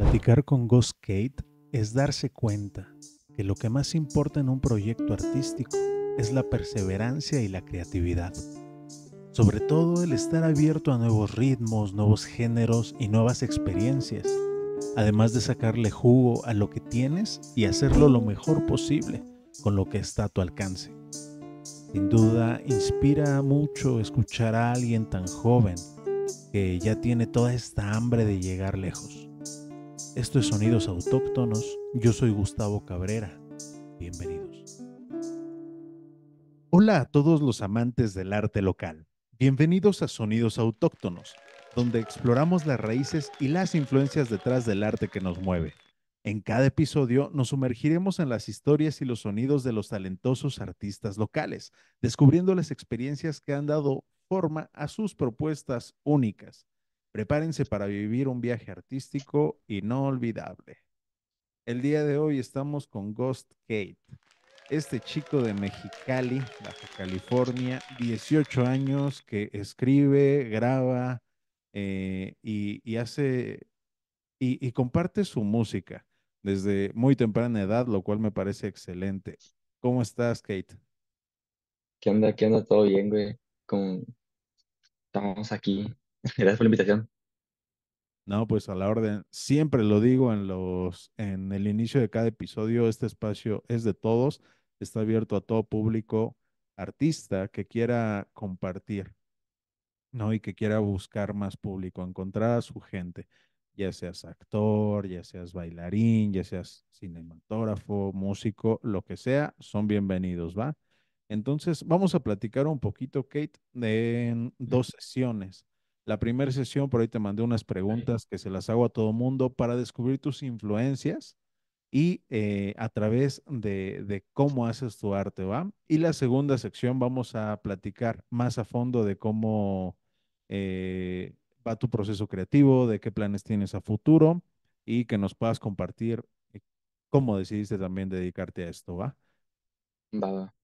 Platicar con Ghost Kate es darse cuenta que lo que más importa en un proyecto artístico es la perseverancia y la creatividad. Sobre todo el estar abierto a nuevos ritmos, nuevos géneros y nuevas experiencias, además de sacarle jugo a lo que tienes y hacerlo lo mejor posible con lo que está a tu alcance. Sin duda, inspira mucho escuchar a alguien tan joven que ya tiene toda esta hambre de llegar lejos. Esto es Sonidos Autóctonos, yo soy Gustavo Cabrera, bienvenidos. Hola a todos los amantes del arte local, bienvenidos a Sonidos Autóctonos, donde exploramos las raíces y las influencias detrás del arte que nos mueve. En cada episodio nos sumergiremos en las historias y los sonidos de los talentosos artistas locales, descubriendo las experiencias que han dado forma a sus propuestas únicas Prepárense para vivir un viaje artístico inolvidable. El día de hoy estamos con Ghost Kate, este chico de Mexicali, Baja California, 18 años, que escribe, graba eh, y, hace y, comparte su música desde muy temprana edad, lo cual me parece excelente. ¿Cómo estás, Kate? ¿Qué onda? ¿Qué onda? ¿Todo bien, güey? ¿Cómo estamos aquí Gracias por la invitación. No, pues a la orden. Siempre lo digo en los, en el inicio de cada episodio, este espacio es de todos, está abierto a todo público, artista que quiera compartir, ¿no? Y que quiera buscar más público, encontrar a su gente, ya seas actor, ya seas bailarín, ya seas cinematógrafo, músico, lo que sea, son bienvenidos, ¿va? Entonces, vamos a platicar un poquito, Kate, de dos sesiones. La primera sesión, por ahí te mandé unas preguntas que se las hago a todo mundo para descubrir tus influencias y eh, a través de, cómo haces tu arte, ¿va? Y la segunda sección vamos a platicar más a fondo de cómo eh, va tu proceso creativo, de qué planes tienes a futuro y que nos puedas compartir eh, cómo decidiste también dedicarte a esto, ¿va? Va, va,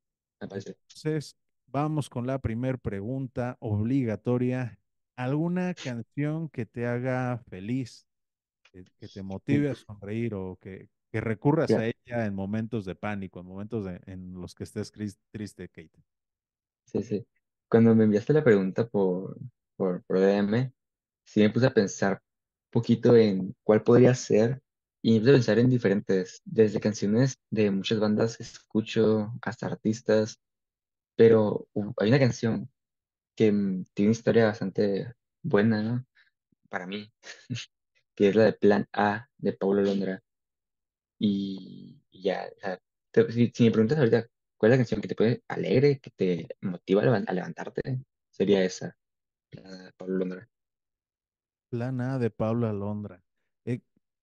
me parece. Entonces, vamos con la primera pregunta obligatoria ¿Alguna canción que te haga feliz, que, te motive a sonreír o que, recurras a ella en momentos de pánico, en momentos en los que estés triste, Kate? Sí, sí. Cuando me enviaste la pregunta por, por, por DM, sí me puse a pensar un poquito en cuál podría ser y me puse a pensar en diferentes, desde canciones de muchas bandas que escucho hasta artistas, pero hay una canción que mm, tiene una historia bastante buena, ¿no? Para mí, que es la de Plan A de Paulo Londra. Y, ya, si, me preguntas ahorita cuál es la canción que te pone alegre, que te motiva a, levantarte, sería esa, la de Paulo Londra. Plan A de Pablo Alondra. Eh,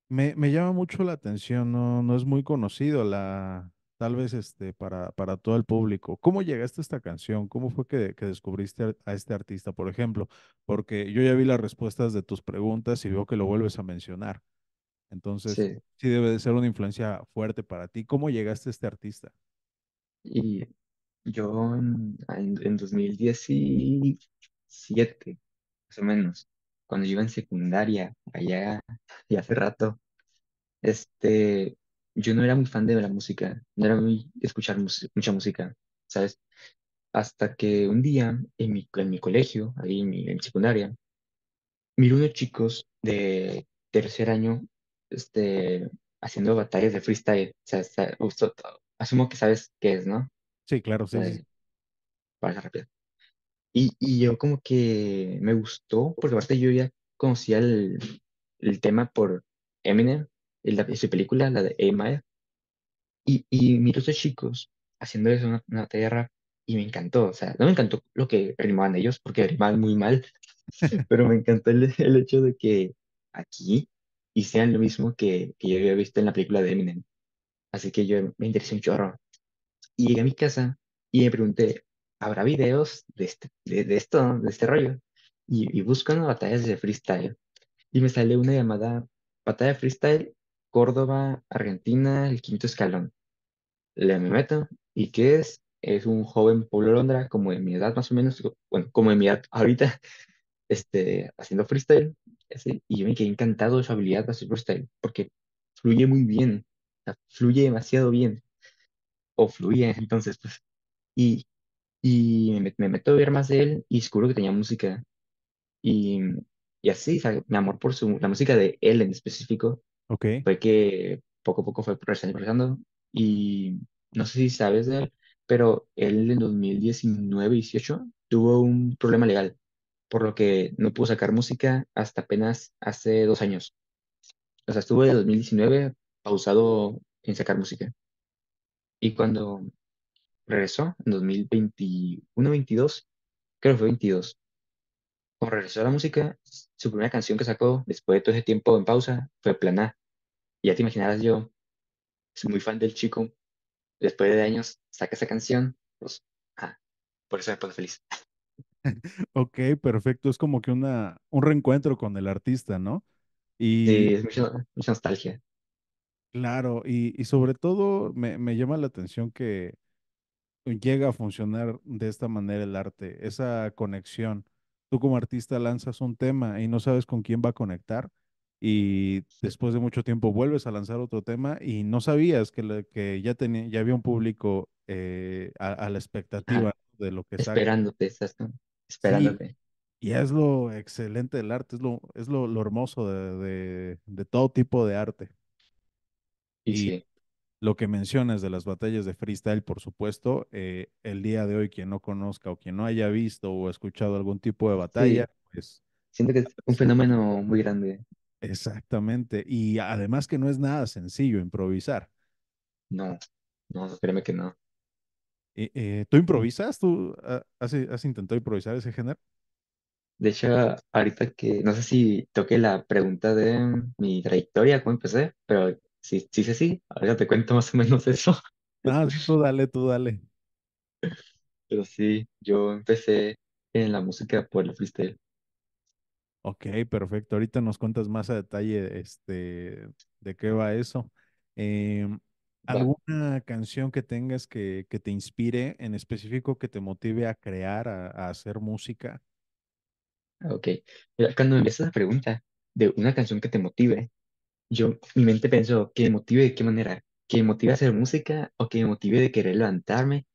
me, me, llama mucho la atención, no, no es muy conocido la, tal vez este, para, para todo el público. ¿Cómo llegaste a esta canción? ¿Cómo fue que, que descubriste a, este artista, por ejemplo? Porque yo ya vi las respuestas de tus preguntas y veo que lo vuelves a mencionar. Entonces, sí, sí debe de ser una influencia fuerte para ti. ¿Cómo llegaste a este artista? Y yo en, en, 2017, más o menos, cuando yo iba en secundaria, allá, y hace rato, este, yo no era muy fan de la música, no era muy escuchar mucha música, ¿sabes? Hasta que un día en mi, en mi colegio, ahí en mi, secundaria, miré unos chicos de tercer año este, haciendo batallas de freestyle. O sea, asumo que sabes qué es, ¿no? Sí, claro, sí. Para rápido. Y, y yo como que me gustó, porque aparte yo ya conocía el, el tema por Eminem, el, su película, la de A y, y miro a chicos haciendo eso, una, una tierra, y me encantó. O sea, no me encantó lo que rimaban ellos, porque rimaban muy mal, pero me encantó el, el, hecho de que aquí hicieran lo mismo que, que yo había visto en la película de Eminem. Así que yo me interesé un chorro. Y llegué a mi casa y me pregunté, ¿habrá videos de, este, de, de esto, de este rollo? Y, y buscando batallas de freestyle. Y me sale una llamada Batalla Freestyle Córdoba, Argentina, el quinto escalón. Le me meto, ¿y qué es? Es un joven Pablo Londra, como de mi edad más o menos, bueno, como de mi edad ahorita, este, haciendo freestyle. y yo me quedé encantado de su habilidad para hacer freestyle, porque fluye muy bien, fluye demasiado bien, o fluye, entonces, pues, y, y me, me meto a ver más de él y descubro que tenía música, y, y así, o sea, mi amor por su, la música de él en específico Ok, fue que poco a poco fue progresando, progresando, y no sé si sabes de él, pero él en 2019-18 tuvo un problema legal, por lo que no pudo sacar música hasta apenas hace dos años. O sea, estuvo de 2019 pausado en sacar música. Y cuando regresó, en 2021-22, creo que fue 22, cuando regresó a la música, su primera canción que sacó después de todo ese tiempo en pausa fue Planá. Y ya te imaginarás yo, soy muy fan del chico, después de años saca esa canción, pues, ah, por eso me pone feliz. ok, perfecto. Es como que una, un reencuentro con el artista, ¿no? Y Sí, es mucha, mucha nostalgia. claro, y, y sobre todo me, me llama la atención que llega a funcionar de esta manera el arte, esa conexión. Tú como artista lanzas un tema y no sabes con quién va a conectar y después de mucho tiempo vuelves a lanzar otro tema y no sabías que, que ya tenía, ya había un público eh, a, a la expectativa de lo que esperándote, estás esperándote. y es lo excelente del arte, es lo, es lo, lo hermoso de, de de todo tipo de arte. Y sí, Lo que mencionas de las batallas de freestyle, por supuesto, eh, el día de hoy quien no conozca o quien no haya visto o escuchado algún tipo de batalla, sí, pues siento que es un fenómeno muy grande. exactamente. Y además que no es nada sencillo improvisar. No, no, créeme que no. Eh, eh, ¿tú improvisas? ¿Tú ah, has, has intentado improvisar ese género? De hecho, ahorita que, no sé si toqué la pregunta de mi trayectoria, cómo empecé, pero sí, sí, sí, sí, ahorita te cuento más o menos eso. Ah, sí, tú dale, tú dale. Pero sí, yo empecé en la música por el freestyle. Ok, perfecto. Ahorita nos cuentas más a detalle este, de qué va eso. Em, Va, ¿alguna canción que tengas que, que te inspire en específico, que te motive a crear, a, a hacer música? ok. Mira, cuando me empiezas la pregunta de una canción que te motive, yo, mi mente pensó, ¿que me motive de qué manera? ¿Que me motive a hacer música o que me motive de querer levantarme?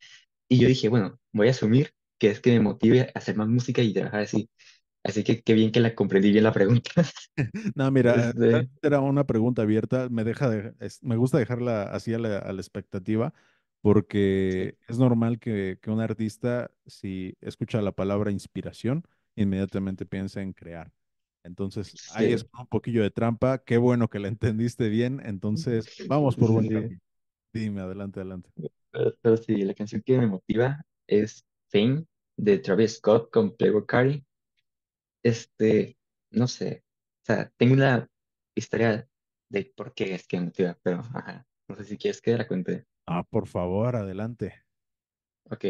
Y yo dije, bueno, voy a asumir que es que me motive a hacer más música y trabajar así. Así que qué bien que la comprendí bien la pregunta. No, mira, eh, Este, era una pregunta abierta. Me deja de- es- me gusta dejarla así a la, a la expectativa, sí, porque es normal que, que un artista, si escucha la palabra inspiración, inmediatamente piensa en crear. Entonces, ahí es un poquillo de trampa. Qué bueno que la entendiste bien. Entonces, vamos por buen sí. camino. Dime, adelante, adelante. Pero, pero sí, la canción que me motiva es Fame de Travis Scott con Playboi Carti. Este, no sé, o sea, tengo una historia de por qué es que me motiva, pero ajá, no sé si quieres que la cuente. Ah, por favor, adelante. Ok,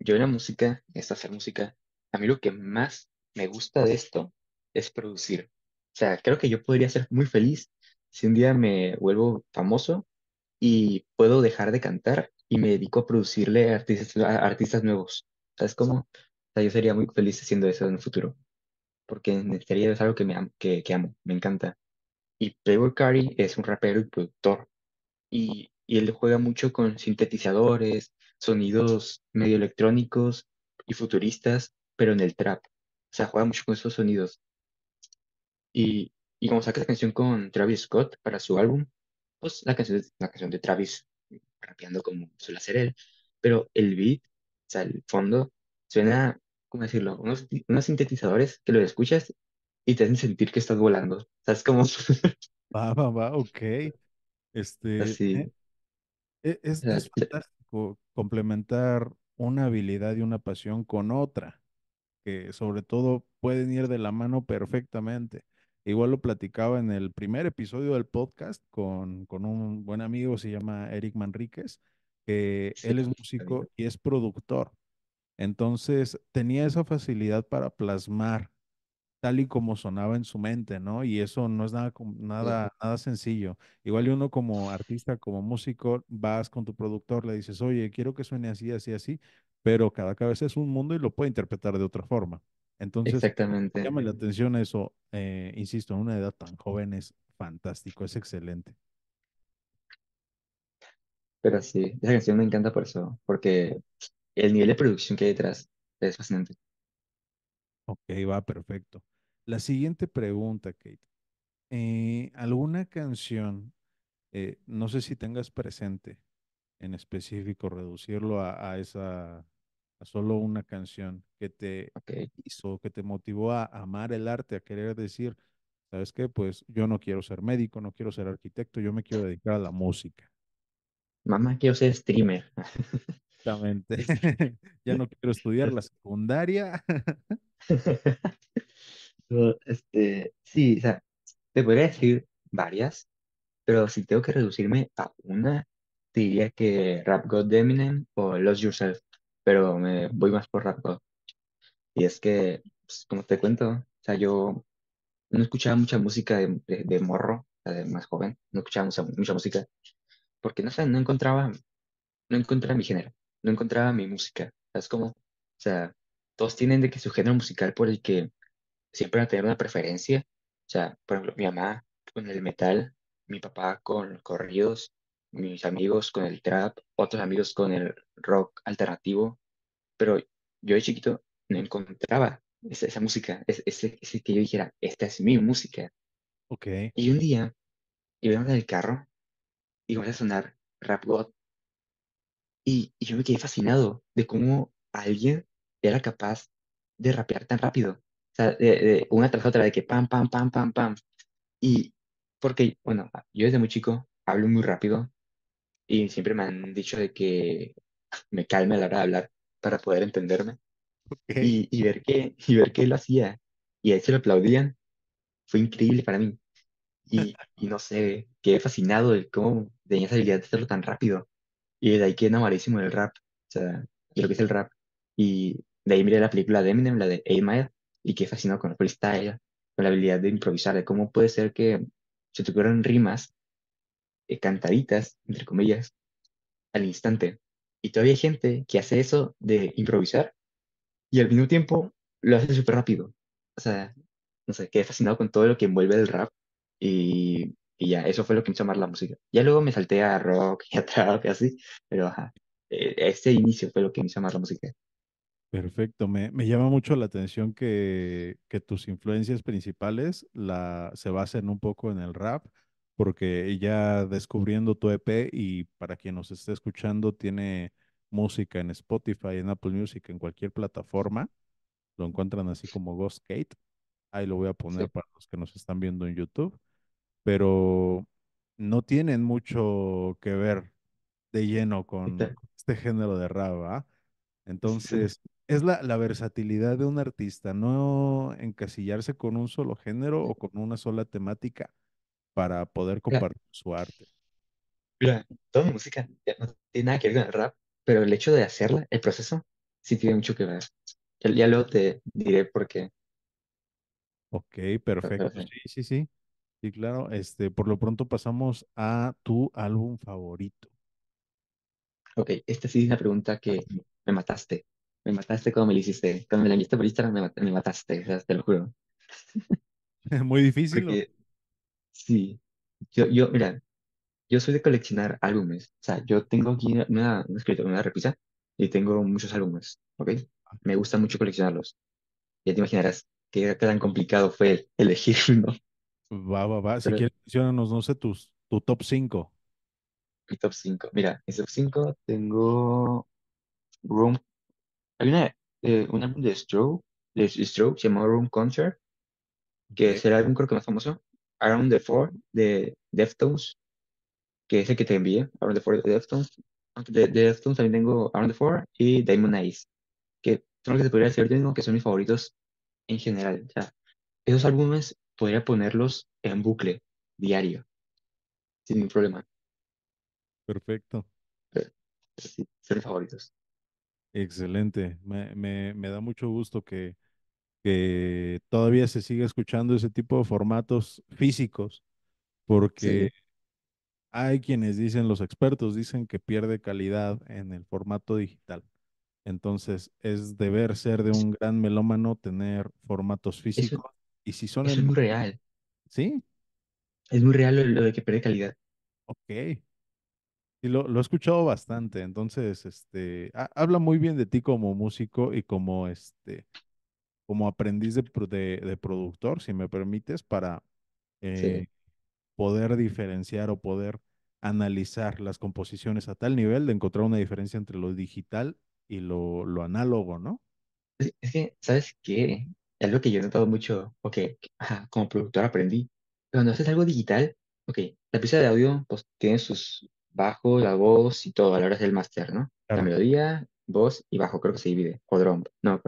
yo en la música, esto hacer música, a mí lo que más me gusta de esto es producir. O sea, creo que yo podría ser muy feliz si un día me vuelvo famoso y puedo dejar de cantar y me dedico a producirle a artistas, artistas nuevos. ¿Sabes cómo? O sea, yo sería muy feliz haciendo eso en el futuro, porque en es algo que, me que, que amo, me encanta. Y Playboi Carti es un rapero y productor, y, y él juega mucho con sintetizadores, sonidos medio electrónicos y futuristas, pero en el trap. O sea, juega mucho con esos sonidos. Y, y como saca la canción con Travis Scott para su álbum, pues la canción es la canción de Travis rapeando como suele hacer él, pero el beat, o sea, el fondo, suena, ¿cómo decirlo? Unos, unos sintetizadores que lo escuchas y te hacen sentir que estás volando. ¿Sabes cómo? Va, va, va, ok. Este, eh, Así. e- O es, sea, es fantástico complementar una habilidad y una pasión con otra. que sobre todo pueden ir de la mano perfectamente. Igual lo platicaba en el primer episodio del podcast con, con un buen amigo, se llama Eric Manríquez, que sí, él es músico y es productor. Entonces tenía esa facilidad para plasmar tal y como sonaba en su mente, ¿no? Y eso no es nada, nada, nada sencillo. Igual uno como artista, como músico, vas con tu productor, le dices, oye, quiero que suene así, así, así, pero cada cabeza es un mundo y lo puede interpretar de otra forma. Entonces, exactamente. llame la atención eso, eh, insisto, a una edad tan joven es fantástico, es excelente. Pero sí, esa canción me encanta por eso, porque el nivel de producción que hay detrás es fascinante. Ok, va perfecto. La siguiente pregunta, Kate. Eh, ¿alguna canción, eh, no sé si tengas presente en específico, reducirlo a, a esa, a solo una canción que te hizo, que te motivó a amar el arte, a querer decir, ¿sabes qué? Pues yo no quiero ser médico, no quiero ser arquitecto, yo me quiero dedicar a la música. Mamá, quiero ser streamer. Exactamente. Ya no quiero estudiar la secundaria. No, Este, sí, o sea, te podría decir varias, pero si tengo que reducirme a una, diría que Rap God de Eminem o Lost Yourself, pero me voy más por Rap. Y es que, pues, como te cuento, o sea, yo no escuchaba mucha música de, de, de morro, o de más joven, no escuchaba mucha, mucha música, porque no sé, no encontraba, no encontraba mi género, no encontraba mi música, ¿sabes cómo? O sea, todos tienen de que su género musical por el que siempre van a tener una preferencia. O sea, por ejemplo, mi mamá con el metal, mi papá con corridos, mis amigos con el trap, otros amigos con el rock alternativo, pero yo de chiquito no encontraba esa, esa música, es- ese, ese que yo dijera, esta es mi música. Ok, Y un día íbamos en el carro y comenzó a sonar Rap God y, y yo me quedé fascinado de cómo alguien era capaz de rapear tan rápido. O sea, de, de una tras otra, de que pam, pam, pam, pam, pam. Y porque, bueno, yo desde muy chico hablo muy rápido y siempre me han dicho de que me calme a la hora de hablar para poder entenderme y, y ver que, y ver que él lo hacía y a él se lo aplaudían, fue increíble para mí. Y, y no sé, quedé fascinado de cómo tenía esa habilidad de hacerlo tan rápido. Y de ahí quedé enamoradísimo del rap, o sea, de lo que es el rap. Y de ahí miré la película de Eminem, la de 8 Mile, y quedé fascinado con el freestyle, con la habilidad de improvisar, de cómo puede ser que se te ocurran rimas eh, cantaditas, entre comillas, al instante. Y todavía hay gente que hace eso de improvisar y al mismo tiempo lo hace súper rápido. O sea, no sé, quedé fascinado con todo lo que envuelve el rap y, y ya, eso fue lo que me hizo amar la música. Ya luego me salté a rock y a trap y así, pero ajá, este inicio fue lo que me hizo amar la música. Perfecto, me, me llama mucho la atención que, que tus influencias principales la, se basen un poco en el rap, porque ya descubriendo tu EP y para quien nos esté escuchando, tiene música en Spotify, en Apple Music, en cualquier plataforma, lo encuentran así como Ghost Kate, ahí lo voy a poner Sí, para los que nos están viendo en YouTube, pero no tienen mucho que ver de lleno con, este género de rap, sí, Entonces, es la, la versatilidad de un artista, no encasillarse con un solo género o con una sola temática para poder mira, compartir su arte. mira, toda mi música ya no tiene nada que ver con el rap, pero el hecho de hacerla, el proceso, sí tiene mucho que ver. Ya, ya luego te diré por qué. Ok, perfecto. sí. Sí, sí, sí. Claro. Este, por lo pronto pasamos a tu álbum favorito. Ok, esta sí es una pregunta que me mataste. Me mataste cuando me la hiciste. Cuando me la enviaste por Instagram, me, mat- me mataste, o sea, te lo juro. Muy difícil. Porque sí, yo, yo, mira, yo soy de coleccionar álbumes. O sea, yo tengo aquí una, una, una repisa, y tengo muchos álbumes, ¿ok? Me gusta mucho coleccionarlos. Ya te imaginarás qué, tan complicado fue elegir uno. Va, va, va. Si Pero quieres, menciónanos, no sé, tus, tu top 5. mi top 5. Mira, mi top 5 tengo Room. Hay una, eh, un álbum de Stroke, de Stroke, se llama Room Concert que es el álbum creo que más famoso, Around the Four de Deftones, que es el que te envié, Around the Four de Deftones. Aunque de, de Deftones también tengo Around the Four y Diamond Eyes, que son los que te podría decir yo mismo que son mis favoritos en general. O sea, esos álbumes podría ponerlos en bucle diario, sin ningún problema. perfecto. Pero, pero sí, son mis favoritos. Excelente. Me, me, me da mucho gusto que, que todavía se siga escuchando ese tipo de formatos físicos, porque Sí, hay quienes dicen, los expertos dicen que pierde calidad en el formato digital. Entonces, es deber ser de un gran melómano tener formatos Eso, físicos. Y si son eso en es muy real. sí, Es muy real lo, lo de que pierde calidad. ok. Y lo, lo he escuchado bastante. Entonces, este, ha- habla muy bien de ti como músico y como este, como aprendiz de, de, de productor, si me permites, para Sí. eh, poder diferenciar o poder analizar las composiciones a tal nivel de encontrar una diferencia entre lo digital y lo, lo análogo, ¿no? Es, que, ¿sabes qué? Algo que yo he notado mucho, ok, ajá, como productor aprendí. Cuando haces algo digital, ok, la pieza de audio pues tiene sus bajos, la voz y todo a la hora del máster, ¿no? La melodía, voz y bajo creo que se divide, o drum, no me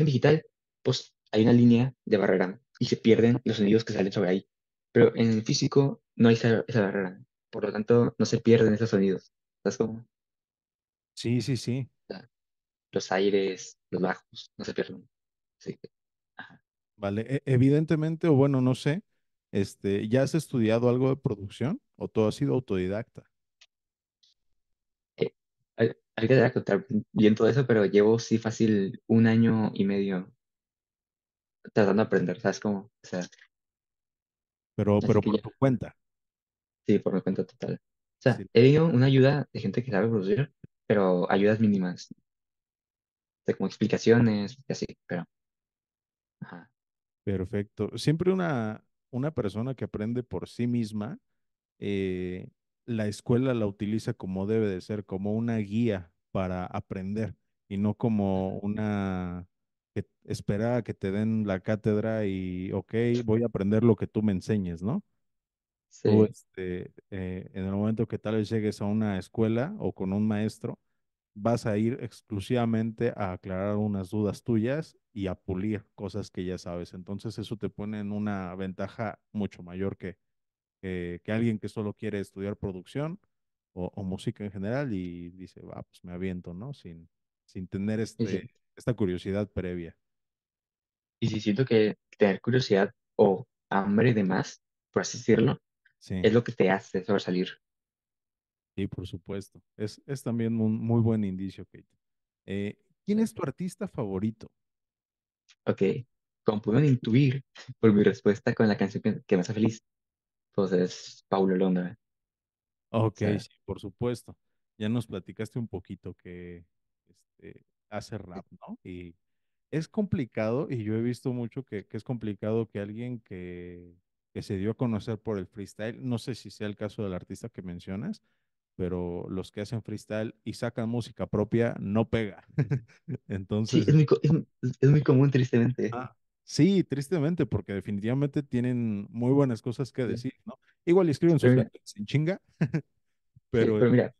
en digital, pues hay una línea de barrera y se pierden los sonidos que salen sobre ahí. Pero en el físico no hay esa, esa barrera. Por lo tanto, no se pierden esos sonidos. ¿Sabes cómo? O Sí, sí, sí. los aires, los bajos, no se pierden. Ajá. Vale. E- evidentemente, o bueno, no sé, este, ¿ya has estudiado algo de producción o todo ha sido autodidacta? Eh, hay, que contar bien todo eso, pero llevo sí fácil un año y medio tratando de aprender, ¿sabes cómo? O sea, Pero, pero por ya, tu cuenta. sí, por mi cuenta total. O sea, Sí, he tenido una ayuda de gente que sabe producir, pero ayudas mínimas, de como explicaciones y así, pero, ajá, perfecto. Siempre una, una persona que aprende por sí misma eh, la escuela la utiliza como debe de ser, como una guía para aprender y no como una que espera a que te den la cátedra y, ok, voy a aprender lo que tú me enseñes, ¿no? Tú, sí, este, eh, en el momento que tal vez llegues a una escuela o con un maestro, vas a ir exclusivamente a aclarar unas dudas tuyas y a pulir cosas que ya sabes. Entonces eso te pone en una ventaja mucho mayor que que, que alguien que solo quiere estudiar producción o, o música en general y dice, va, pues me aviento, ¿no? Sin, sin tener sí, este, esta curiosidad previa. y sí siento que tener curiosidad o hambre de más, por así decirlo, Sí, es lo que te hace sobresalir, sí, por supuesto. Es, es también un muy buen indicio, Kate. Eh, ¿quién es tu artista favorito? ok, como pudieron intuir por mi respuesta con la canción que, que me hace feliz, pues es Paulo Londra, o Ok, sea, sí, por supuesto. Ya nos platicaste un poquito que este, hace rap, ¿no? Y es complicado, y yo he visto mucho que, que es complicado que alguien que, que se dio a conocer por el freestyle, no sé si sea el caso del artista que mencionas, pero los que hacen freestyle y sacan música propia no pega. sí, Entonces, es muy, co- es, es muy común tristemente, ah, sí, tristemente, porque definitivamente tienen muy buenas cosas que decir, ¿no? Igual escriben pero sus mira, sin chinga, sí, pero pero mira,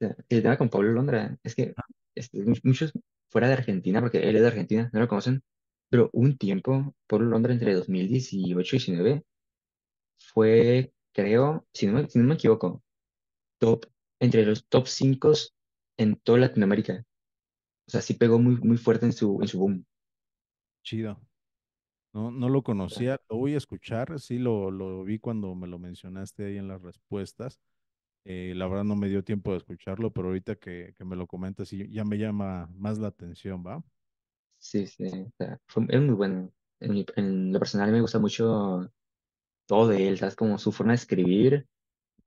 sea, el tema con Pablo Londra es que este, mu- muchos fuera de Argentina, porque él es de Argentina, no lo conocen, pero un tiempo, Pablo Londra entre 2018 y 2019 fue, creo, si no, me- si no me equivoco, top, entre los top 5 en toda Latinoamérica. O sea, sí pegó muy, muy fuerte en su, en su boom. Chido. No, no lo conocía, lo voy a escuchar, sí lo, lo vi cuando me lo mencionaste ahí en las respuestas. Eh, la verdad no me dio tiempo de escucharlo, pero ahorita que, que me lo comentas sí, ya me llama más la atención, ¿va? sí, sí, fue, es muy bueno. En, mi- en lo personal me gusta mucho todo de él, ¿sabes? Como su forma de escribir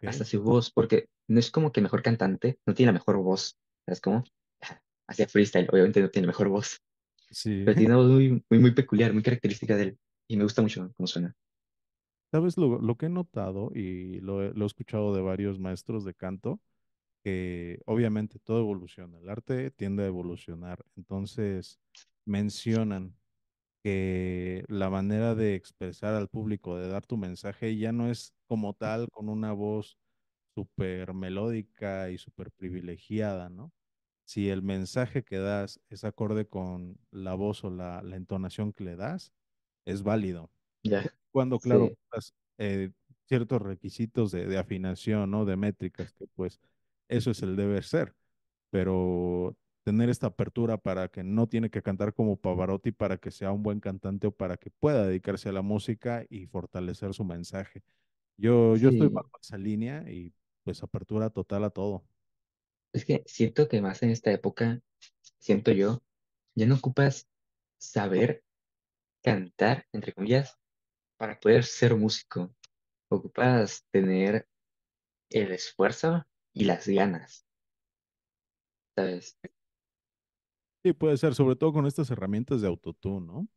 hasta su voz, porque no es como que mejor cantante, no tiene la mejor voz, ¿sabes cómo? Hacía freestyle, obviamente no tiene la mejor voz, Sí. pero tiene una voz muy, muy, muy peculiar, muy característica de él, y me gusta mucho cómo suena. ¿Sabes lo, lo que he notado y lo, he- lo he escuchado de varios maestros de canto? Que obviamente todo evoluciona, el arte tiende a evolucionar, entonces mencionan que la manera de expresar al público, de dar tu mensaje, ya no es como tal con una voz súper melódica y súper privilegiada, ¿no? Si el mensaje que das es acorde con la voz o la, la entonación que le das, es válido. Ya, Cuando, claro, sí, eh, ciertos requisitos de, de afinación, ¿no? De métricas, que pues eso es el deber ser pero tener esta apertura para que no tiene que cantar como Pavarotti para que sea un buen cantante o para que pueda dedicarse a la música y fortalecer su mensaje. Yo, yo estoy bajo esa línea y pues apertura total a todo. Es que siento que más en esta época, siento yo, ya no ocupas saber cantar, entre comillas, para poder ser músico. Ocupas tener el esfuerzo y las ganas, ¿sabes? Sí, puede ser, sobre todo con estas herramientas de autotune, ¿no?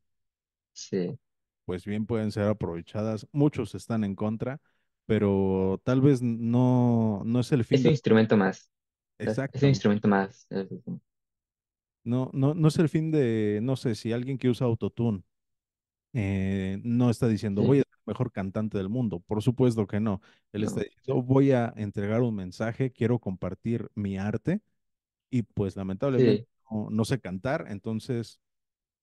Sí. Pues bien pueden ser aprovechadas. Muchos están en contra, pero tal vez no, no es el fin Es un de... instrumento más. Es un Exactamente. instrumento más. ¿sabes? No, no, no es el fin de, no sé, si alguien que usa autotune eh, no está diciendo voy a ser el mejor cantante del mundo. Por supuesto que no. Él está diciendo voy a entregar un mensaje, quiero compartir mi arte y pues lamentablemente Sí. no, no sé cantar, entonces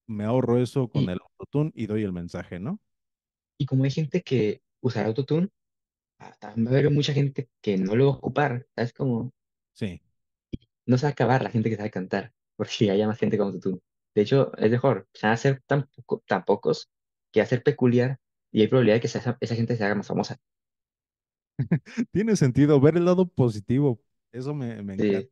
me ahorro eso con Y, el autotune y doy el mensaje, ¿no? y como hay gente que usará autotune, ah, también va a haber mucha gente que no lo va a ocupar. ¿Sabes? Como Sí. No se va a acabar la gente que sabe cantar, porque haya más gente como tú. De hecho, es mejor, se van a hacer tan, poco- tan pocos que ser peculiar y hay probabilidad de que esa, esa gente se haga más famosa. Tiene sentido ver el lado positivo. Eso me, me encanta. Sí,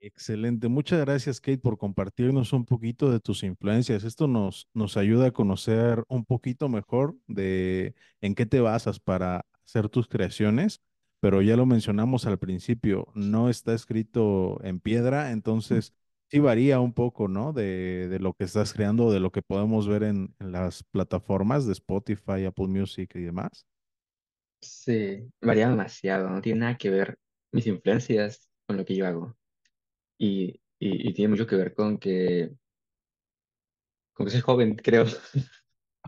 Excelente. Muchas gracias, Kate, por compartirnos un poquito de tus influencias. Esto nos, nos ayuda a conocer un poquito mejor de en qué te basas para hacer tus creaciones, pero ya lo mencionamos al principio, no está escrito en piedra, entonces sí varía un poco, ¿no? De, de lo que estás creando, de lo que podemos ver en, en las plataformas de Spotify, Apple Music y demás. sí, varía demasiado, no tiene nada que ver mis influencias con lo que yo hago. Y, y, y tiene mucho que ver con que, con que soy joven, creo.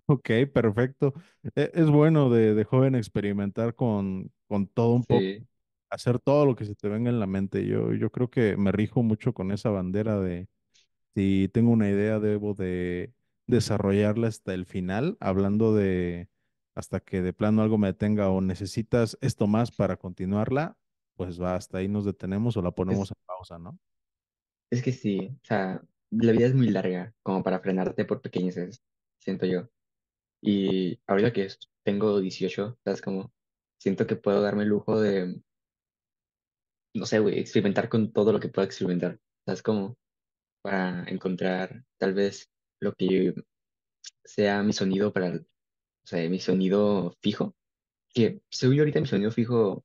Ok, perfecto. E- Es bueno de, de joven experimentar con, con todo un poco, hacer todo lo que se te venga en la mente. Yo, yo creo que me rijo mucho con esa bandera de si tengo una idea, debo de desarrollarla hasta el final, hablando de hasta que de plano algo me detenga o necesitas esto más para continuarla, pues va, hasta ahí nos detenemos o la ponemos es, en pausa, ¿no? es que sí, o sea, la vida es muy larga como para frenarte por pequeñeces, siento yo. Y ahorita que tengo 18, ¿sabes? Como siento que puedo darme el lujo de, no sé, güey, experimentar con todo lo que pueda experimentar, ¿sabes? Como para encontrar tal vez lo que sea mi sonido para, o sea, mi sonido fijo, que según yo ahorita mi sonido fijo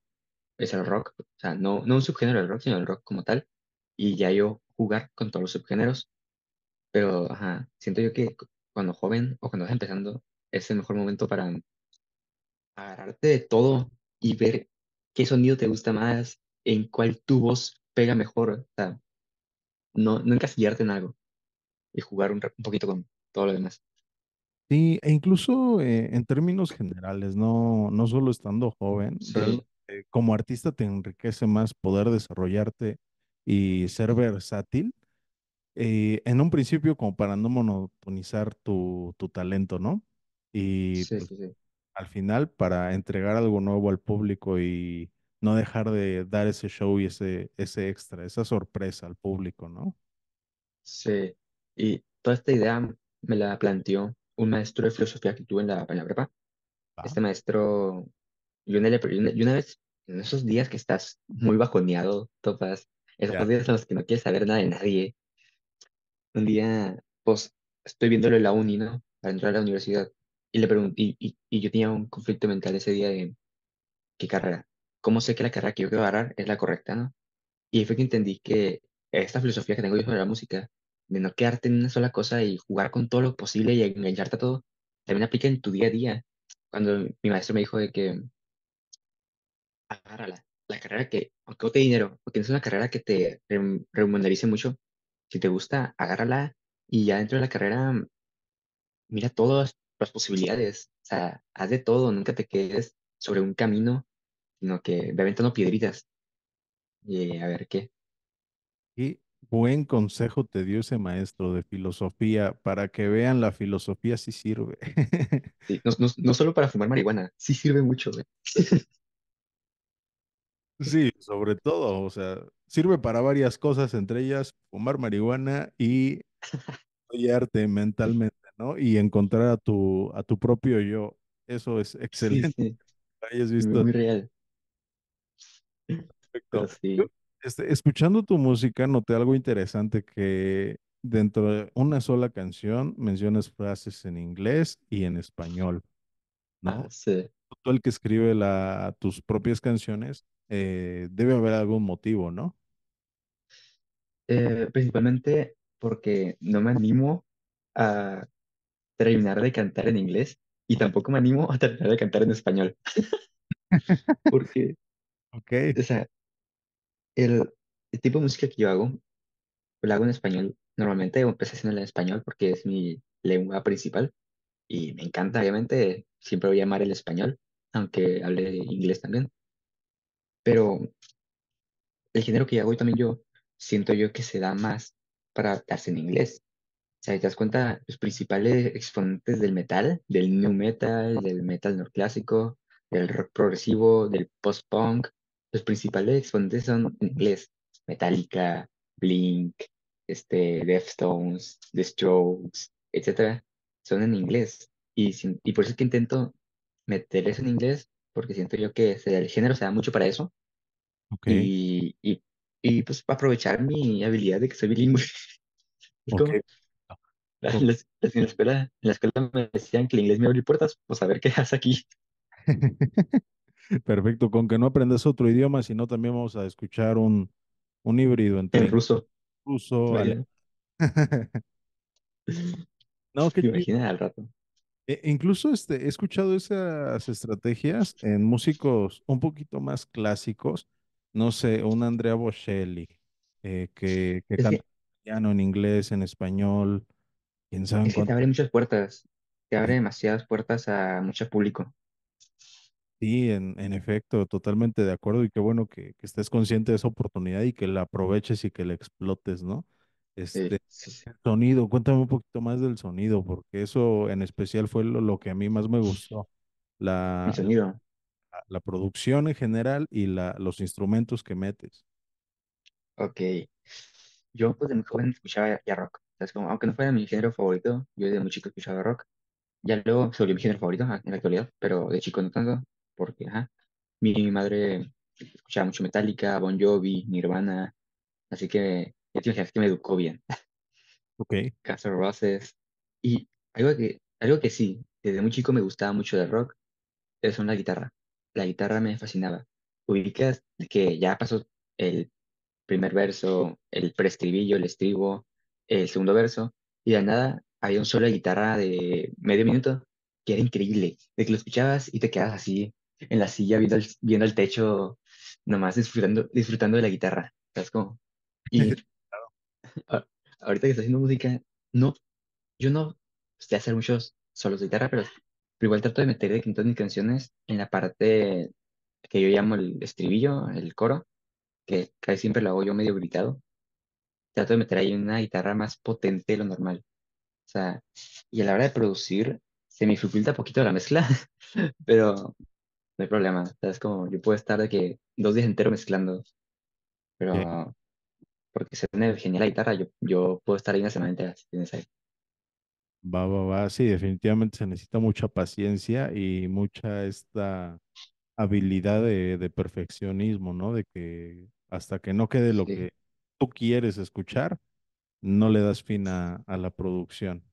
es el rock, o sea, no, no un subgénero del rock, sino el rock como tal, y ya yo jugar con todos los subgéneros, pero, ajá, siento yo que cu- cuando joven o cuando vas empezando es el mejor momento para agarrarte de todo y ver qué sonido te gusta más, en cuál tu voz pega mejor. O sea, no, no encasillarte en algo y jugar un, poquito con todo lo demás. Sí, e incluso eh, en términos generales, no, no solo estando joven, Sí, realmente como artista te enriquece más poder desarrollarte y ser versátil, eh, en un principio como para no monotonizar tu, tu talento, ¿no? Y sí, pues sí, sí. Al final para entregar algo nuevo al público y no dejar de dar ese show y ese, ese extra, esa sorpresa al público, ¿no? Sí. Y toda esta idea me la planteó un maestro de filosofía que tuve en la, en la prepa. Este maestro, y una, y una, vez, en esos días que estás muy bajoneado, topas, esos Ya. días en los que no quieres saber nada de nadie, un día, pues, estoy viéndolo en la uni, ¿no? Para entrar a la universidad. Y le pregunté, y, y, y yo tenía un conflicto mental ese día de qué carrera. ¿Cómo sé que la carrera que yo quiero agarrar es la correcta, ¿no? Y fue que entendí que esta filosofía que tengo yo sobre la música, de no quedarte en una sola cosa y jugar con todo lo posible y engancharte a todo, también aplica en tu día a día. Cuando mi maestro me dijo de que agárrala, la carrera que, aunque no te dinero, porque no es una carrera que te rem- remunerice mucho, si te gusta, agárrala y ya dentro de la carrera mira todas las posibilidades, o sea, haz de todo, nunca te quedes sobre un camino, sino que ve aventando piedritas y a ver qué. Qué buen consejo te dio ese maestro de filosofía para que vean la filosofía si sirve. Sí, no, no, no solo para fumar marihuana, sí sirve mucho, güey. Sí, sobre todo, o sea, sirve para varias cosas, entre ellas fumar marihuana y apoyarte mentalmente, ¿no? Y encontrar a tu, a tu propio yo. Eso es Sí, excelente. sí, Hayas muy, visto muy real, perfecto. Sí. Este, escuchando tu música, noté algo interesante que dentro de una sola canción mencionas frases en inglés y en español, Ah, ¿no? sí. Tú el que escribe la, tus propias canciones, eh, debe haber algún motivo, ¿no? Eh, principalmente porque no me animo a terminar de cantar en inglés y tampoco me animo a terminar de cantar en español. Porque, Ok, o sea, el, el tipo de música que yo hago, lo hago en español normalmente, empecé haciéndola en español porque es mi lengua principal y me encanta, obviamente, siempre voy a amar el español, aunque hable inglés también. Pero el género que hago y también yo, siento yo que se da más para adaptarse en inglés. Sea, te das cuenta, los principales exponentes del metal, del new metal, del metal neoclásico, del rock progresivo, del post-punk, los principales exponentes son en inglés. Metallica, Blink, este, Deftones, The Strokes, etcétera, son en inglés. Y, y por eso es que intento meter eso en inglés, porque siento yo que el género se da mucho para eso. ok, Y, y, y pues aprovechar mi habilidad de que soy bilingüe. Es ok. como, ok. Las- las- en la escuela, en la escuela me decían que el inglés me abre puertas, pues a ver qué haces aquí Perfecto, con que no aprendas otro idioma, sino también vamos a escuchar un, un híbrido en entre ruso. ¿Te ruso, alemán. imaginas? No, qué ¿Te chido. imaginas al rato? E- incluso este, he escuchado esas estrategias en músicos un poquito más clásicos, no sé, un Andrea Bocelli, eh, que, que canta que, en inglés, en español, quién sabe en es que te cuánto. abre muchas puertas, te abre demasiadas puertas a mucho público. sí, en, en efecto, totalmente de acuerdo y qué bueno que, que estés consciente de esa oportunidad y que la aproveches y que la explotes, ¿no? Este, sí, sí. el sonido, cuéntame un poquito más del sonido, porque eso en especial fue lo, lo que a mí más me gustó. El La, sonido. la la producción en general y la, los instrumentos que metes. Ok. Yo, pues de muy joven escuchaba ya rock. ¿Sabes? Como, aunque no fuera mi género favorito, yo desde muy chico escuchaba rock. Ya luego se volvió mi género favorito en la actualidad, pero de chico no tanto, porque, ajá, mi madre escuchaba mucho Metallica, Bon Jovi, Nirvana, así que ya te imaginas que me educó bien. Ok, Guns N' Roses. Y algo que, algo que sí, desde muy chico me gustaba mucho del rock, es una guitarra. La guitarra me fascinaba. Ubicas que ya pasó el primer verso, el preestribillo, el estribo, el segundo verso, y de nada había un solo de guitarra de medio minuto que era increíble, de que lo escuchabas y te quedabas así en la silla viendo el, viendo el techo, nomás disfrutando, disfrutando de la guitarra. ¿Sabes cómo? Y a- ahorita que estoy haciendo música, no Yo no sé hacer muchos solos de guitarra, pero, pero igual trato de meter de que en todas mis canciones en la parte que yo llamo el estribillo, el coro, que casi siempre lo hago yo medio gritado. Trato de meter ahí una guitarra más potente de lo normal. O sea, y a la hora de producir se me dificulta un poquito la mezcla, pero no hay problema. O sea, es como yo puedo estar de que dos días enteros mezclando, pero porque se pone genial la guitarra, yo, yo puedo estar ahí una semana entera si tienes ahí. Va, va, va. Sí, definitivamente se necesita mucha paciencia y mucha esta habilidad de, de perfeccionismo, ¿no? De que hasta que no quede lo Sí. que tú quieres escuchar, no le das fin a, a la producción.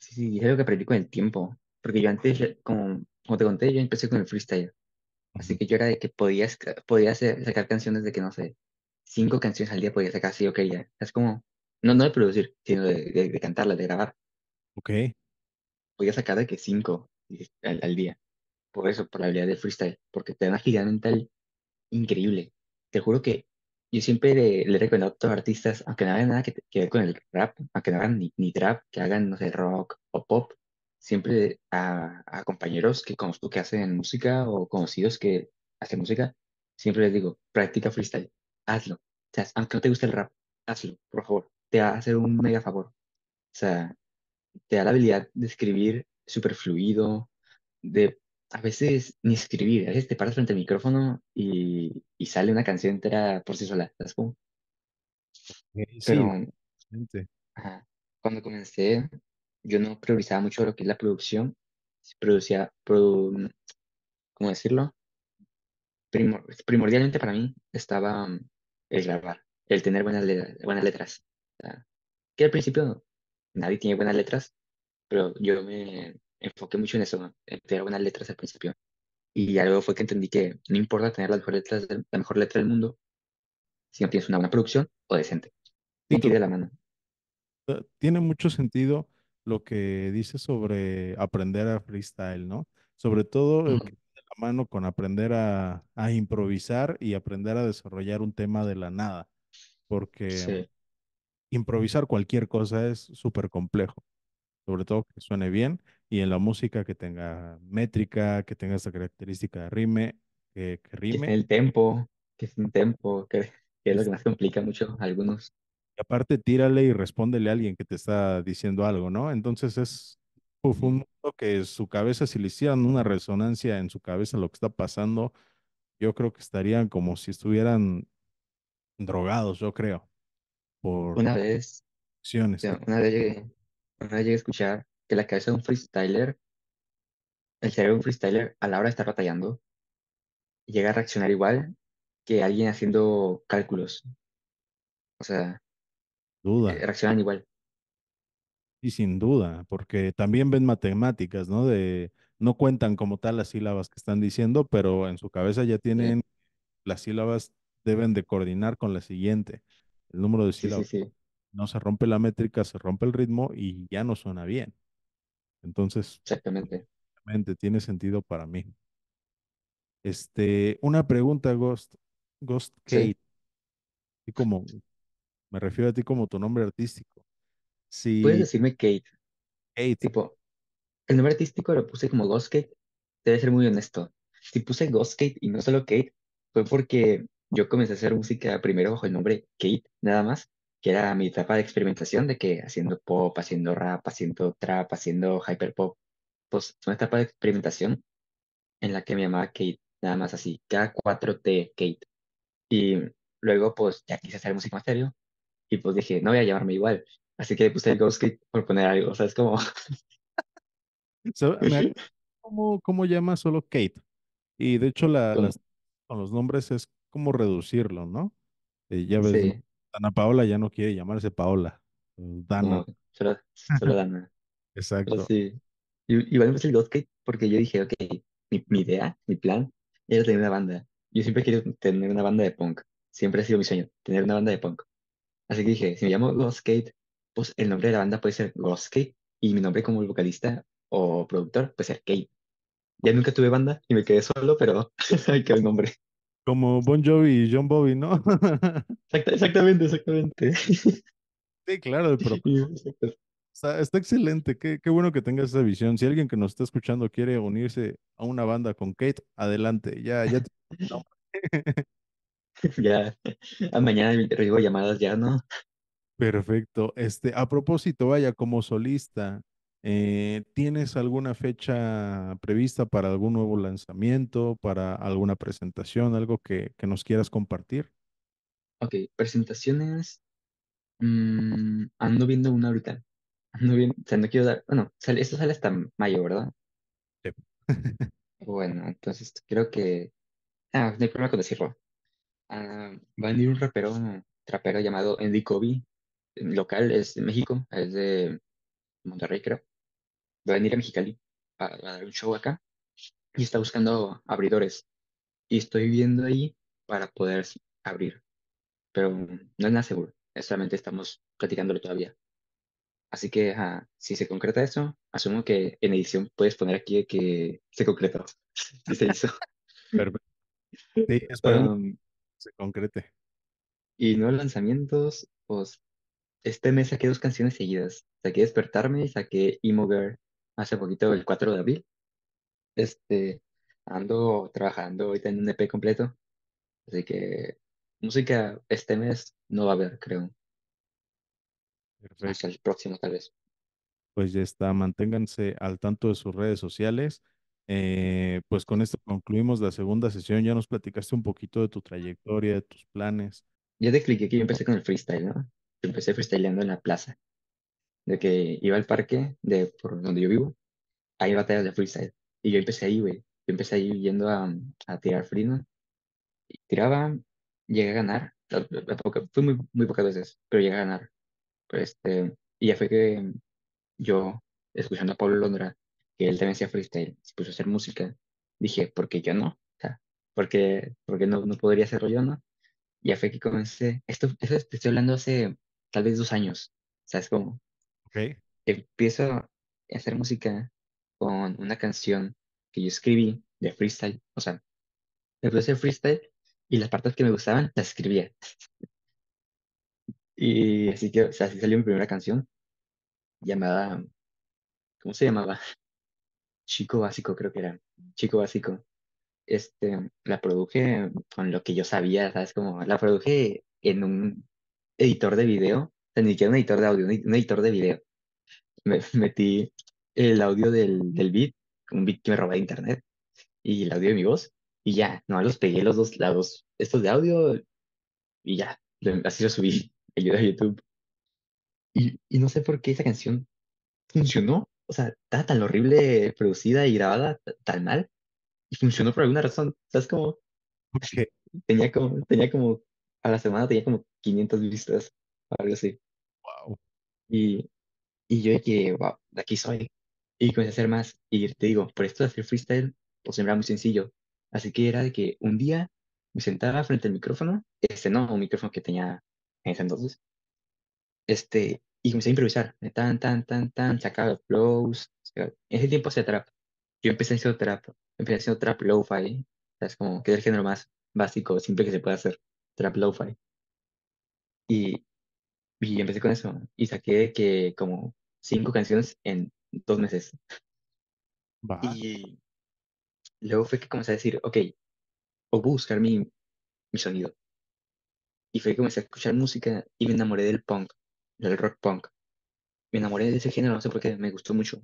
Sí, sí, es algo que aprendí con el tiempo, porque yo antes, eh, como, como te conté, yo empecé con el freestyle, así que yo era de que podía, esca- podía hacer- sacar canciones de que, no sé, cinco canciones al día podía sacar, sí, ok, ya, es como, no, no de producir, sino de, de, de cantarlas, de grabar, Ok, podía sacar de que cinco al, al día, por eso, por la habilidad del freestyle, porque te da una agilidad mental increíble. Te juro que yo siempre le, le he recomendado a los artistas, aunque no hagan nada que, que ver con el rap, aunque no hagan ni, ni trap, que hagan, no sé, rock o pop, siempre a, a compañeros que conozco que hacen música o conocidos que hacen música, siempre les digo, practica freestyle, hazlo. O sea, aunque no te guste el rap, hazlo, por favor. Te va a hacer un mega favor. O sea, te da la habilidad de escribir súper fluido, de a veces ni escribir, a veces te paras frente al micrófono y, y sale una canción entera por sí sola, ¿sabes cómo? ok, Pero sí, ajá, cuando comencé, yo no priorizaba mucho lo que es la producción, producía, produ- ¿cómo decirlo? Primor- primordialmente para mí estaba el grabar, el tener buenas, le- buenas letras. Que al principio nadie tiene buenas letras, pero yo me enfoqué mucho en eso, en tener buenas letras al principio. Y ya luego fue que entendí que no importa tener las mejores letras la mejor letra del mundo, si no tienes una buena producción o decente. Sí, que ir de la mano. to- tiene mucho sentido lo que dices sobre aprender a freestyle, ¿no? Sobre todo eh, que Ujú. va de la mano con aprender a, a improvisar y aprender a desarrollar un tema de la nada, porque Sí, improvisar cualquier cosa es súper complejo, sobre todo que suene bien y en la música que tenga métrica, que tenga esta característica de rime, que, rime. el tempo, que esté en tempo, que, que es lo Es- que más complica mucho a algunos. y aparte, tírale y respóndele a alguien que te está diciendo algo, ¿no? Entonces es uf, un mundo que su cabeza, si le hicieran una resonancia en su cabeza lo que está pasando, yo creo que estarían como si estuvieran drogados, yo creo, por Una vez, acciones una vez llegué, una vez llegué a escuchar que la cabeza de un freestyler, el cerebro de un freestyler, a la hora de estar batallando, llega a reaccionar igual que alguien haciendo cálculos. O sea, eh, duda. reaccionan igual. Y sin duda, porque también ven matemáticas, ¿no? De, no cuentan como tal las sílabas que están diciendo, pero en su cabeza ya Sí, tienen las sílabas deben de coordinar con la siguiente, el número de sí, sí, sílabas. sí, No se rompe la métrica, se rompe el ritmo y ya no suena bien. Entonces, exactamente. tiene sentido para mí. Este, una pregunta, Ghost, Ghost Sí, Kate, y como me refiero a ti como tu nombre artístico. puedes Si decirme Kate, Kate, tipo, el nombre artístico lo puse como Ghost Kate, debe ser muy honesto. Si puse Ghost Kate y no solo Kate, fue porque yo comencé a hacer música primero bajo el nombre Kate, nada más, que era mi etapa de experimentación de que haciendo pop, haciendo rap, haciendo trap, haciendo hyperpop. Pues una etapa de experimentación en la que me llamaba Kate, nada más así, K4T Kate. Y luego pues ya quise hacer música más serio y pues dije, no voy a llamarme igual. Así que puse el Ghost Kate por poner algo, o sea, es como, so- me agrada cómo, cómo llama solo Kate. Y de hecho, la, las, con los nombres es como reducirlo, ¿no? Eh, ya ves, sí, Ana Paola ya no quiere llamarse Paola, eh, Dana. solo, solo Dana. Pero Exacto. sí, I- igual puse el Kate porque yo dije, ok, mi, mi idea, mi plan era tener una banda. Yo siempre quiero tener una banda de punk. Siempre ha sido mi sueño, tener una banda de punk. Así que dije, si me llamo Ghost Kate, pues el nombre de la banda puede ser Ghost Kate y mi nombre como vocalista o productor puede ser Kate. Ya nunca tuve banda y me quedé solo, pero ahí quedó el nombre. Como Bon Jovi y John Bobby, ¿no? Exacta- exactamente, exactamente. Sí, claro, pero está, está excelente. Qué, qué bueno que tengas esa visión. Si alguien que nos está escuchando quiere unirse a una banda con Kate, adelante. Ya, ya. te- no. Ya, a mañana recibo llamadas ya, ¿no? Perfecto. Este, a propósito, vaya, como solista, eh, ¿tienes alguna fecha prevista para algún nuevo lanzamiento, para alguna presentación, algo que, que nos quieras compartir? Ok, presentaciones. mm, ando viendo una ahorita. Ando viendo, o sea, no quiero dar. Bueno, sale, esto sale hasta mayo, ¿verdad? Sí. Bueno, entonces creo que. Ah, no hay problema con decirlo. Ah, va a venir un rapero, trapero llamado Andy Kobe. Local, es de México, es de Monterrey, creo. Va a venir a Mexicali a, a dar un show acá y está buscando abridores. Y estoy viendo ahí para poder abrir, pero no es nada seguro. Es Solamente estamos platicándolo todavía. Así que ajá, si se concreta eso, asumo que en edición puedes poner aquí que se concretó. Sí se hizo. Perfecto. Sí, esperemos que Um, se concrete. y nuevos lanzamientos, pues este mes saqué dos canciones seguidas. Saqué Despertarme y saqué Emo Girl hace poquito, el 4 de abril. Este, ando trabajando ahorita en un EP completo. Así que música este mes no va a haber, creo. Perfecto. Hasta el próximo, tal vez. Pues ya está, manténganse al tanto de sus redes sociales. Eh, pues con esto concluimos la segunda sesión. Ya nos platicaste un poquito de tu trayectoria, de tus planes. Ya te expliqué que yo empecé con el freestyle, ¿no? Yo empecé freestyleando en la plaza. De que iba al parque de por donde yo vivo, hay batallas de freestyle. Y yo empecé ahí, güey. Yo empecé ahí yendo a, a tirar free, ¿no? Y tiraba, llegué a ganar, fue muy, muy pocas veces, pero llegué a ganar. Pues, este, y ya fue que yo, escuchando a Pablo Londra, que él también hacía freestyle, se puso a hacer música, dije, ¿por qué yo no? O sea, ¿por qué, no, no podría hacerlo yo, no? Y ya fue que comencé, esto, eso te estoy hablando hace tal vez dos años, ¿sabes? Como Empiezo a hacer música con una canción que yo escribí de freestyle, o sea, me puse freestyle y las partes que me gustaban las escribía. Y así que, o sea, así salió mi primera canción llamada, ¿cómo se llamaba? Chico Básico, creo que era. Chico Básico. Este, la produje con lo que yo sabía, ¿sabes? Como la produje en un editor de video, sea, ni siquiera un editor de audio, un, ed- un editor de video. Me metí el audio del, del beat, un beat que me robé de internet, y el audio de mi voz, y ya, no, los pegué los dos lados, estos de audio, y ya, así lo subí a YouTube. Y, y no sé por qué esa canción funcionó. O sea, estaba tan horrible producida y grabada, tan mal, y funcionó por alguna razón. ¿Sabes cómo? ok, Tenía como, tenía como, a la semana tenía como 500 vistas, algo así. wow. Y, y yo dije, wow, de aquí soy. Y comencé a hacer más. Y te digo, por esto de hacer freestyle, pues era muy sencillo. Así que era de que un día me sentaba frente al micrófono, este no, un micrófono que tenía en ese entonces, este, y comencé a improvisar, tan, tan, tan, tan, sacaba los flows. En ese tiempo hacía trap. Yo empecé haciendo trap, empecé haciendo trap lo-fi, es como que es el género más básico, simple que se puede hacer, trap lo-fi. Y, y empecé con eso, y saqué que como cinco canciones en dos meses. Va, Y luego fue que comencé a decir, ok, o buscar mi, mi sonido. Y fue que comencé a escuchar música y me enamoré del punk, del rock punk. Me enamoré de ese género, no sé por qué, me gustó mucho.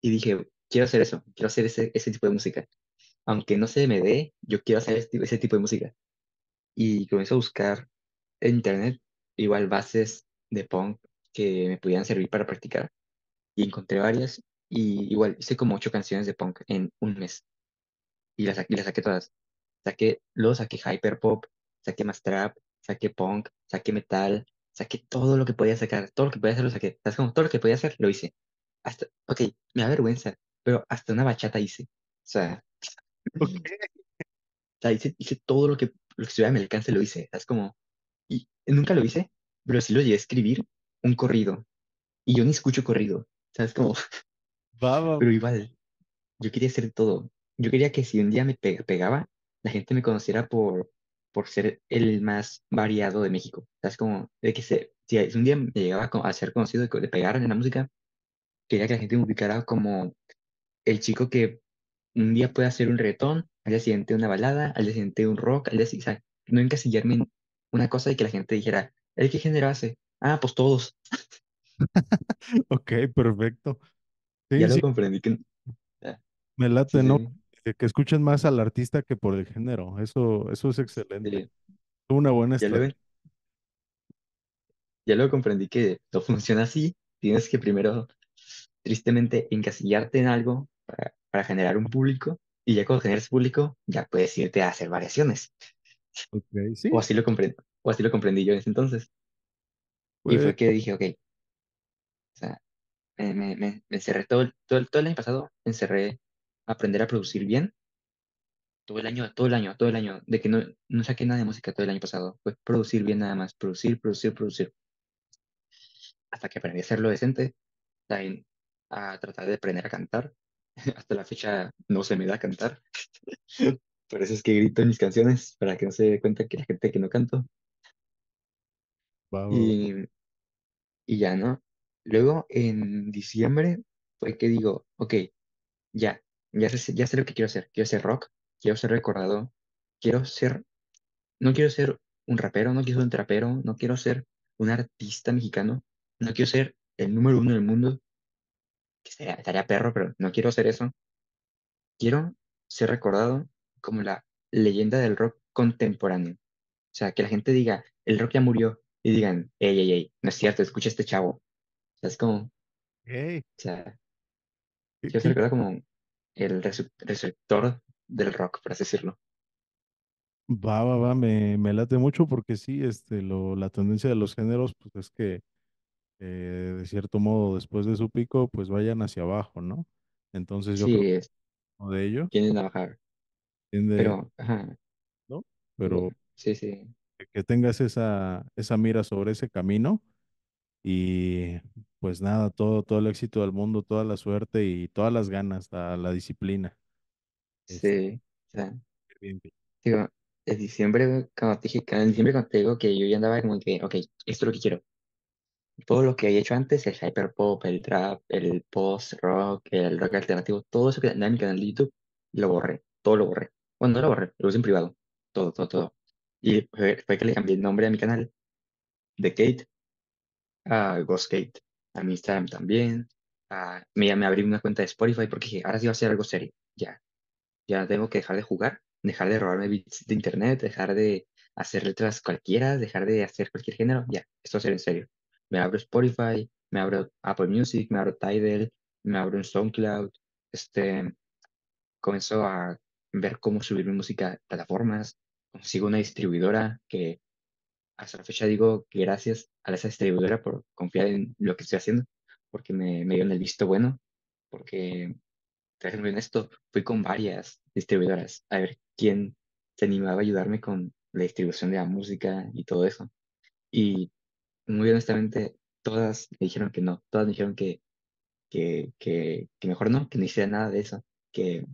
Y dije, quiero hacer eso, quiero hacer ese, ese tipo de música. Aunque no se me dé, yo quiero hacer ese, tipo ese tipo de música. Y comencé a buscar en internet igual bases de punk que me pudieran servir para practicar. Y encontré varias. Y igual hice como ocho canciones de punk en un mes. Y las, y las saqué todas. Saqué, luego saqué hyperpop, saqué más trap, saqué punk, saqué metal, saqué todo lo que podía sacar. Todo lo que podía hacer lo saqué. ¿Sabes cómo? Todo lo que podía hacer lo hice. Hasta, ok, me da vergüenza, pero hasta una bachata hice. O sea, ok, o sea, hice, hice todo lo que, lo que estuviera a mi alcance, lo hice. Es como, y nunca lo hice, pero sí lo llegué a escribir un corrido. Y yo ni escucho corrido, ¿sabes? Como, va, va, pero igual, yo quería hacer todo. Yo quería que si un día me pe- pegaba, la gente me conociera por, por ser el más variado de México. ¿Sabes? Como, de que se, si un día me llegaba a ser conocido de, de pegar en la música, quería que la gente me ubicara como el chico que un día puede hacer un reggaetón, al día siguiente una balada, al día siguiente un rock, al día siguiente, o sea, no encasillarme en una cosa y que la gente dijera, ¿el qué género hace? Ah, pues todos. ok, perfecto. Ya Sí, lo comprendí que... me late, ¿no? sí, Que que escuchen más al artista que por el género. Eso, eso es excelente. Una buena Ya estrategia. ya luego comprendí que no funciona así. Tienes que primero, tristemente, encasillarte en algo para, para generar un público y ya cuando generes público, ya puedes irte a hacer variaciones. Ok, O sí, así lo comprendí, o así lo comprendí yo en ese entonces. Y pues, fue que dije, ok, o sea, me, me, me- me encerré todo el, todo el, todo el año pasado, me encerré a aprender a producir bien. Todo el año, todo el año, todo el año, de que no, no saqué nada de música todo el año pasado. Fue producir bien nada más, producir, producir, producir. Hasta que aprendí a hacerlo decente, también a tratar de aprender a cantar. Hasta la fecha no se me da cantar. Por eso es que grito en mis canciones, para que no se dé cuenta que la gente que no canto. Y, y ya, ¿no? Luego, en diciembre, fue que digo, ok, ya, ya sé, ya sé lo que quiero hacer. Quiero hacer rock, quiero ser recordado, quiero ser, no quiero ser un rapero, no quiero ser un trapero, no quiero ser un artista mexicano, no quiero ser el número uno del mundo, que estaría, estaría perro, pero no quiero ser eso. Quiero ser recordado como la leyenda del rock contemporáneo. O sea, que la gente diga, el rock ya murió, y digan, ey, ey, ey, no es cierto, escucha a este chavo. O sea, es como, o Ok, sea, ser qué- recordado como el receptor del rock, por así decirlo. Va, va, va, me, me late mucho porque sí, este, lo, la tendencia de los géneros, pues es que eh, de cierto modo después de su pico, pues vayan hacia abajo, ¿no? Entonces yo creo Sí, que es, uno de ellos tienden a bajar, tiende, pero, ajá, ¿no? Pero sí, sí, que tengas esa, esa mira sobre ese camino y pues nada, todo, todo el éxito del mundo, toda la suerte y todas las ganas, la, la disciplina. Este, sí, o sea, bien, bien. digo, en diciembre, cuando te dije, en diciembre cuando te digo que yo ya andaba como que, ok, esto es lo que quiero. Todo lo que había hecho antes, el hyperpop, el trap, el post-rock, el rock alternativo, todo eso que andaba en mi canal de YouTube, lo borré, todo lo borré. Bueno, no lo borré, lo puse en privado, todo, todo, todo. Y fue, fue que le cambié el nombre a mi canal, de Kate, a Ghost Kate, a mi Instagram también, a, me, me abrí una cuenta de Spotify porque dije, ahora sí va a ser algo serio, ya, ya tengo que dejar de jugar, dejar de robarme beats de internet, dejar de hacer letras cualquiera, dejar de hacer cualquier género, ya, esto va a ser en serio. Me abro Spotify, me abro Apple Music, me abro Tidal, me abro un SoundCloud, este, comenzó a ver cómo subir mi música a plataformas, consigo una distribuidora que hasta la fecha digo que gracias a esa distribuidora por confiar en lo que estoy haciendo, porque me, me dieron el visto bueno, porque te muy honesto, fui con varias distribuidoras a ver quién se animaba a ayudarme con la distribución de la música y todo eso. Y muy honestamente, todas me dijeron que no, todas me dijeron que, que, que, que mejor no, que no hiciera nada de eso, que,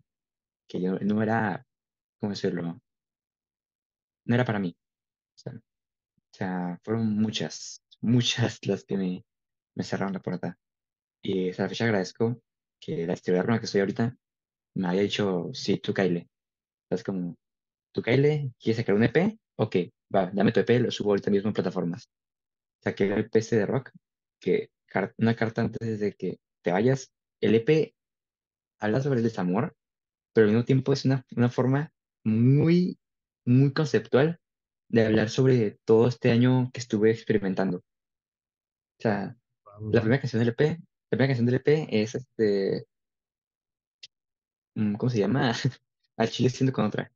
que yo no era, ¿cómo decirlo? No era para mí. O sea, o sea, fueron muchas, muchas las que me, me cerraron la puerta. Y hasta la fecha agradezco que la distribuidora con la que estoy ahorita me haya dicho, sí, tú Kyle. Es como, ¿tú Kyle quieres sacar un EP? Ok, va, dame tu EP, lo subo ahorita mismo en plataformas. Saqué el PC de rock, que una carta antes de que te vayas. El EP habla sobre el desamor, pero al mismo tiempo es una, una forma muy, muy conceptual de hablar sobre todo este año que estuve experimentando. O sea, va, la primera canción del EP, la primera canción del EP es este, mm, ¿cómo se llama? Al chile siendo con otra.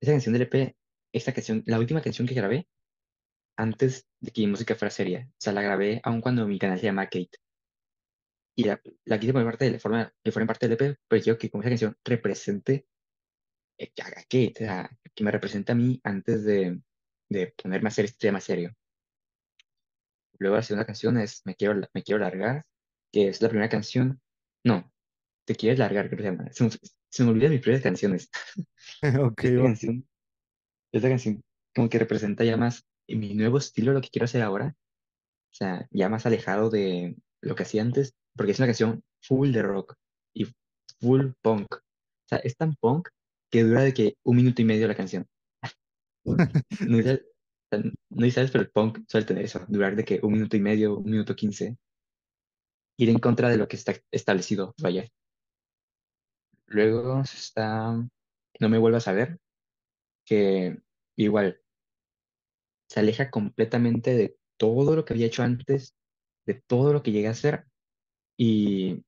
Esa canción del EP, esta canción, la última canción que grabé antes de que mi música fuera seria. O sea, la grabé aun cuando mi canal se llama Kate. Y la, la quise poner parte de la forma, de forma parte del EP, pero quiero que con esa canción represente eh, a Kate, o sea, que me represente a mí antes de, de ponerme a hacer este tema serio. Luego la segunda canción es Me quiero, me quiero largar, que es la primera canción. No, Te quieres largar, creo que se llama. Se me, se me olvidan mis primeras canciones. Ok, Esta canción, esta canción como que representa ya más mi nuevo estilo, lo que quiero hacer ahora O sea, ya más alejado de lo que hacía antes, porque es una canción full de rock y full punk. O sea, es tan punk que dura de que un minuto y medio la canción. No sea, no sabes, pero el punk suele tener eso, durar de que un minuto y medio, un minuto quince, ir en contra de lo que está establecido, vaya. Luego está No me vuelvas a ver, que igual se aleja completamente de todo lo que había hecho antes, de todo lo que llegué a hacer y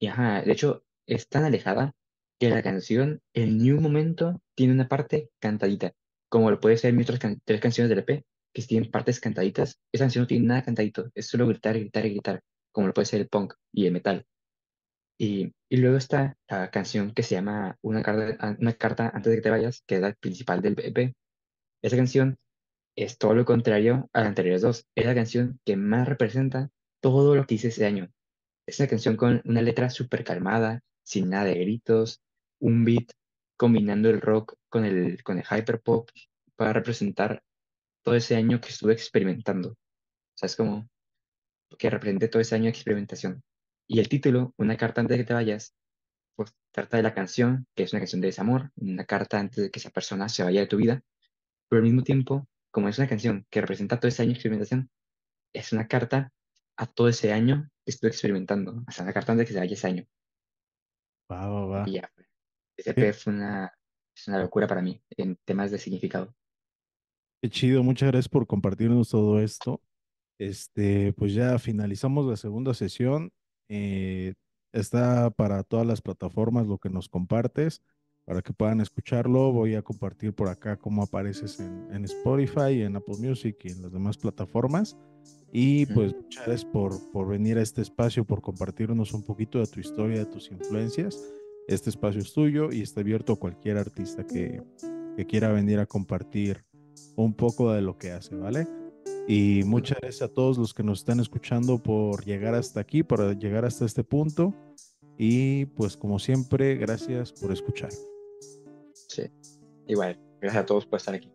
Y ajá, de hecho, es tan alejada que la canción en ni un momento tiene una parte cantadita, como lo puede ser mis otras can- tres canciones del EP, que tienen partes cantaditas. Esa canción no tiene nada cantadito, es solo gritar, gritar gritar, como lo puede ser el punk y el metal. Y, y luego está la canción que se llama Una carta, una carta antes de que te vayas, que es la principal del EP. Esa canción es todo lo contrario a las anteriores dos. Es la canción que más representa todo lo que hice ese año es una canción con una letra súper calmada, sin nada de gritos, un beat combinando el rock con el, con el hyperpop para representar todo ese año que estuve experimentando. O sea, es como que represente todo ese año de experimentación. Y el título, Una carta antes de que te vayas, pues trata de la canción, que es una canción de desamor, una carta antes de que esa persona se vaya de tu vida, pero al mismo tiempo, como es una canción que representa todo ese año de experimentación, es una carta a todo ese año que estuve experimentando, o sea, una carta antes de que se vaya ese año. Va, va, va. Y ya, Qué, EP fue una, es una locura para mí en temas de significado. qué chido, muchas gracias por compartirnos todo esto. Este, pues ya finalizamos la segunda sesión. eh, está para todas las plataformas lo que nos compartes. Para que puedan escucharlo. Voy a compartir por acá cómo apareces en, en Spotify, en Apple Music y en las demás plataformas. Y pues muchas gracias por, por venir a este espacio, por compartirnos un poquito de tu historia, de tus influencias. Este espacio es tuyo y está abierto a cualquier artista que, que quiera venir a compartir un poco de lo que hace, ¿vale? Y muchas gracias a todos los que nos están escuchando por llegar hasta aquí, por llegar hasta este punto. Y pues como siempre, gracias por escuchar. Sí, igual, gracias a todos por estar aquí.